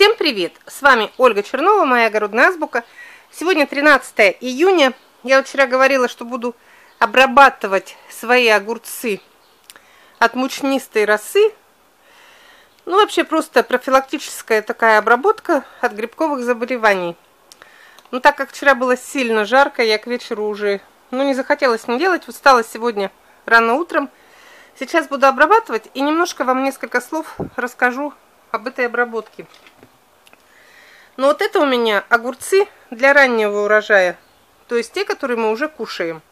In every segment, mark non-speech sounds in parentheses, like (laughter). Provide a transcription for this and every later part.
Всем привет! С вами Ольга Чернова, моя огородная азбука. Сегодня 13 июня. Я вчера говорила, что буду обрабатывать свои огурцы от мучнистой росы. Ну, вообще просто профилактическая такая обработка от грибковых заболеваний. Но так как вчера было сильно жарко, я к вечеру уже, ну, не захотелось не делать. Устала сегодня рано утром. Сейчас буду обрабатывать и немножко вам несколько слов расскажу об этой обработке. Но вот это у меня огурцы для раннего урожая, то есть те, которые мы уже кушаем.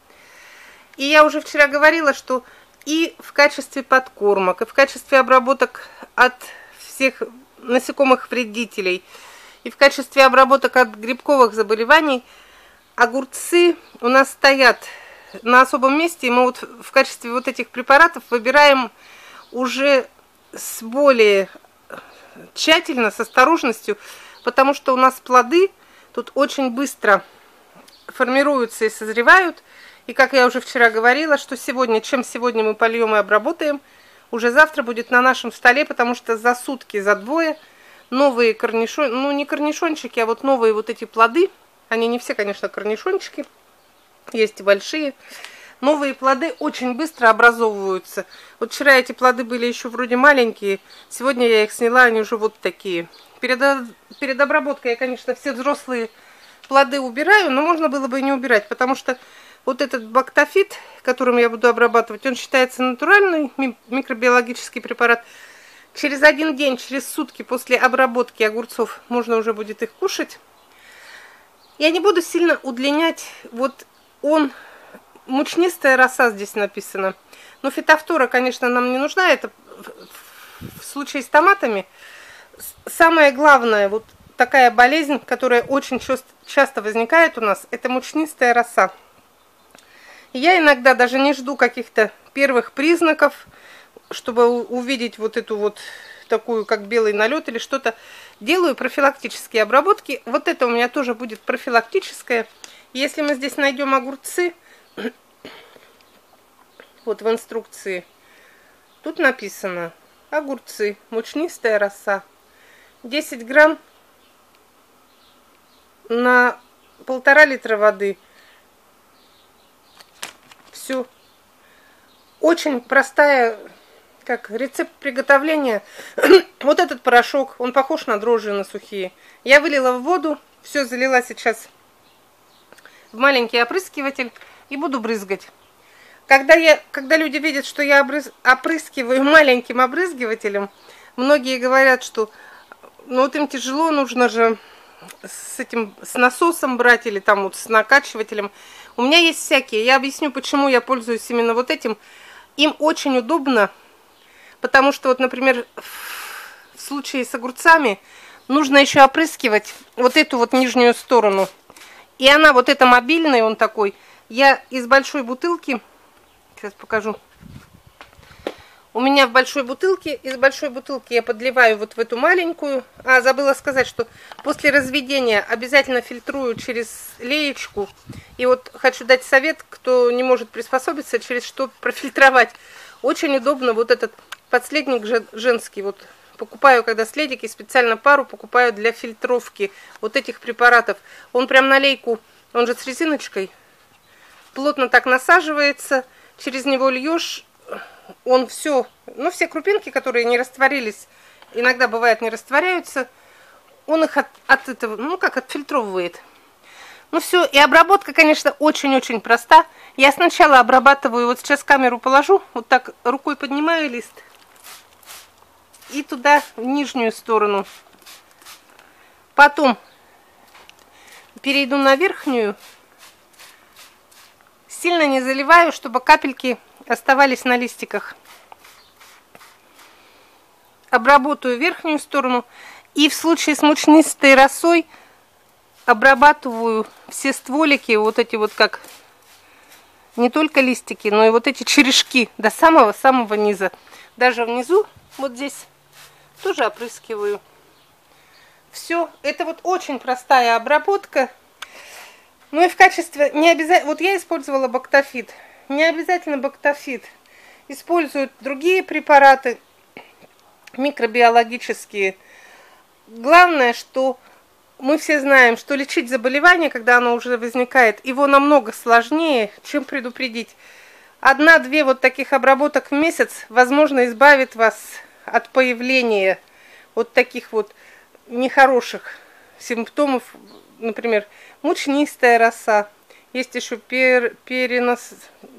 И я уже вчера говорила, что и в качестве подкормок, и в качестве обработок от всех насекомых вредителей, и в качестве обработок от грибковых заболеваний огурцы у нас стоят на особом месте, и мы вот в качестве вот этих препаратов выбираем уже с более тщательно, с осторожностью, потому что у нас плоды тут очень быстро формируются и созревают. И как я уже вчера говорила, что сегодня, чем сегодня мы польем и обработаем, уже завтра будет на нашем столе, потому что за сутки, за двое новые корнишон, ну не корнишончики, а вот новые вот эти плоды, они не все, конечно, корнишончики, есть и большие, новые плоды очень быстро образовываются. Вот вчера эти плоды были еще вроде маленькие, сегодня я их сняла, они уже вот такие. Перед, перед обработкой я, конечно, все взрослые плоды убираю, но можно было бы и не убирать, потому что вот этот бактофит, которым я буду обрабатывать, он считается натуральный микробиологический препарат. Через один день, через сутки после обработки огурцов можно уже будет их кушать. Я не буду сильно удлинять, вот он, мучнистая роса здесь написано. Но фитофтора, конечно, нам не нужна, это в случае с томатами – самое главное, вот такая болезнь, которая очень часто возникает у нас, это мучнистая роса. Я иногда даже не жду каких-то первых признаков, чтобы увидеть вот эту вот такую, как белый налет или что-то. Делаю профилактические обработки. Вот это у меня тоже будет профилактическое. Если мы здесь найдем огурцы, вот в инструкции, тут написано огурцы, мучнистая роса. 10 грамм на полтора литра воды. Все. Очень простая, как рецепт приготовления. (clears throat) вот этот порошок, он похож на дрожжи, на сухие. Я вылила в воду, все залила сейчас в маленький опрыскиватель и буду брызгать. Когда, я, когда люди видят, что я обрыз, опрыскиваю (laughs) маленьким обрызгивателем, многие говорят, что ну вот им тяжело, нужно же с этим, с насосом брать или там вот с накачивателем. У меня есть всякие. Я объясню, почему я пользуюсь именно вот этим. Им очень удобно, потому что вот, например, в случае с огурцами нужно еще опрыскивать вот эту вот нижнюю сторону. И она вот эта мобильная, он такой. Я из большой бутылки, сейчас покажу, у меня в большой бутылке, из большой бутылки я подливаю вот в эту маленькую. А, забыла сказать, что после разведения обязательно фильтрую через леечку. И вот хочу дать совет, кто не может приспособиться, через что профильтровать. Очень удобно вот этот подследник женский, вот покупаю, когда следики, специально пару покупаю для фильтровки вот этих препаратов. Он прям на лейку, он же с резиночкой, плотно так насаживается, через него льешь он все, ну все крупинки, которые не растворились, иногда бывает не растворяются, он их от, от этого, ну как отфильтровывает. Ну все, и обработка, конечно, очень-очень проста. Я сначала обрабатываю, вот сейчас камеру положу, вот так рукой поднимаю лист и туда, в нижнюю сторону. Потом перейду на верхнюю, сильно не заливаю, чтобы капельки оставались на листиках. Обработаю верхнюю сторону. И в случае с мучнистой росой обрабатываю все стволики, вот эти вот как не только листики, но и вот эти черешки до самого-самого низа. Даже внизу, вот здесь, тоже опрыскиваю. Все, это вот очень простая обработка. Ну и в качестве, не обязательно, вот я использовала бактофит не обязательно бактофит. Используют другие препараты микробиологические. главное, что мы все знаем, что лечить заболевание, когда оно уже возникает, его намного сложнее, чем предупредить. Одна-две вот таких обработок в месяц, возможно, избавит вас от появления вот таких вот нехороших симптомов, например, мучнистая роса, есть еще пер, перенос,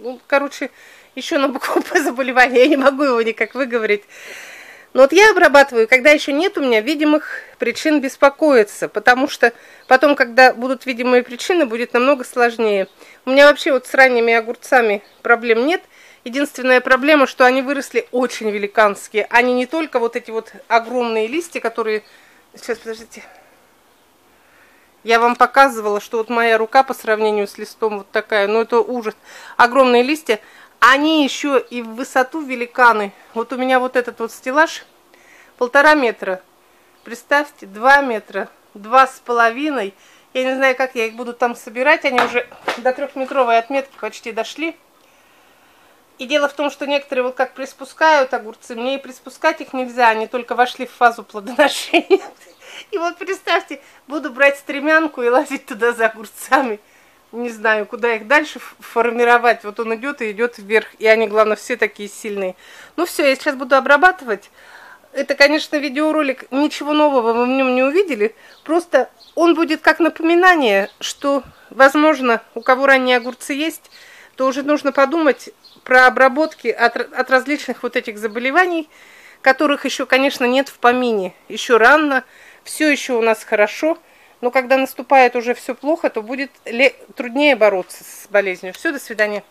ну, короче, еще на букву по заболеванию, я не могу его никак выговорить. Но вот я обрабатываю, когда еще нет у меня видимых причин беспокоиться, потому что потом, когда будут видимые причины, будет намного сложнее. У меня вообще вот с ранними огурцами проблем нет. Единственная проблема, что они выросли очень великанские. Они не только вот эти вот огромные листья, которые... Сейчас, подождите. Я вам показывала, что вот моя рука по сравнению с листом вот такая, ну это ужас. Огромные листья, они еще и в высоту великаны. Вот у меня вот этот вот стеллаж полтора метра. Представьте, два метра, два с половиной. Я не знаю, как я их буду там собирать. Они уже до трехметровой отметки почти дошли. И дело в том, что некоторые вот как приспускают огурцы, мне и приспускать их нельзя, они только вошли в фазу плодоношения. И вот представьте, буду брать стремянку и лазить туда за огурцами не знаю, куда их дальше формировать. Вот он идет и идет вверх, и они, главное, все такие сильные. Ну все, я сейчас буду обрабатывать. Это, конечно, видеоролик, ничего нового вы в нем не увидели, просто он будет как напоминание, что, возможно, у кого ранние огурцы есть, то уже нужно подумать про обработки от, от различных вот этих заболеваний, которых еще, конечно, нет в помине. Еще рано, все еще у нас хорошо – но когда наступает уже все плохо, то будет труднее бороться с болезнью. Все, до свидания.